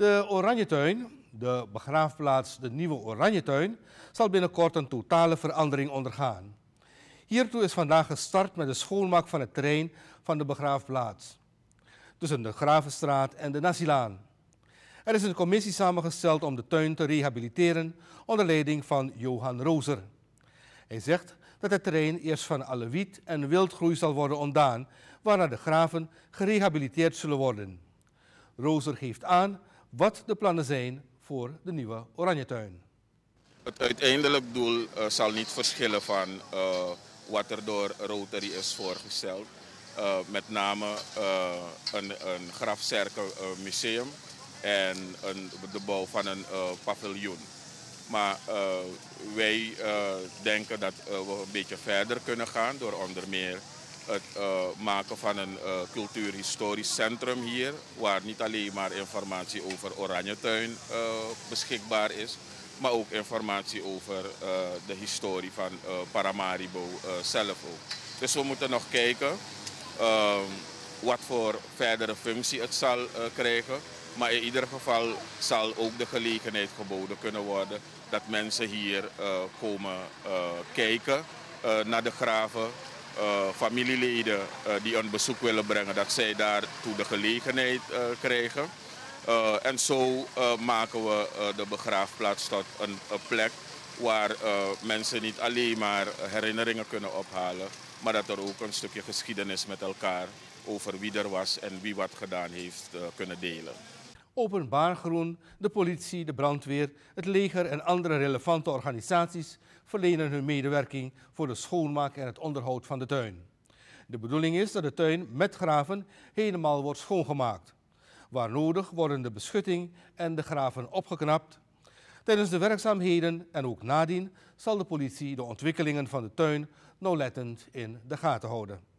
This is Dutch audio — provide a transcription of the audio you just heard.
De Oranjetuin, de begraafplaats de Nieuwe Oranjetuin, zal binnenkort een totale verandering ondergaan. Hiertoe is vandaag gestart met de schoonmaak van het terrein van de begraafplaats. Tussen de Gravenstraat en de Nasilaan. Er is een commissie samengesteld om de tuin te rehabiliteren onder leiding van Johan Rozer. Hij zegt dat het terrein eerst van alle wiet en wildgroei zal worden ontdaan, waarna de graven gerehabiliteerd zullen worden. Rozer geeft aan wat de plannen zijn voor de nieuwe Oranjetuin. Het uiteindelijk doel uh, zal niet verschillen van uh, wat er door Rotary is voorgesteld. Uh, met name een, een grafcerkelmuseum en een, de bouw van een paviljoen. Maar wij denken dat we een beetje verder kunnen gaan door onder meer het uh, maken van een uh, cultuurhistorisch centrum hier, waar niet alleen maar informatie over Oranjetuin uh, beschikbaar is, maar ook informatie over de historie van Paramaribo zelf ook. Dus we moeten nog kijken ehm, wat voor verdere functie het zal krijgen. Maar in ieder geval zal ook de gelegenheid geboden kunnen worden dat mensen hier komen kijken naar de graven, familieleden uh, die een bezoek willen brengen, dat zij daartoe de gelegenheid uh, krijgen. en zo maken we de begraafplaats tot een, een plek waar mensen niet alleen maar herinneringen kunnen ophalen, maar dat er ook een stukje geschiedenis met elkaar over wie er was en wie wat gedaan heeft kunnen delen. Openbaar Groen, de politie, de brandweer, het leger en andere relevante organisaties verlenen hun medewerking voor de schoonmaak en het onderhoud van de tuin. De bedoeling is dat de tuin met graven helemaal wordt schoongemaakt. Waar nodig worden de beschutting en de graven opgeknapt. Tijdens de werkzaamheden en ook nadien zal de politie de ontwikkelingen van de tuin nauwlettend in de gaten houden.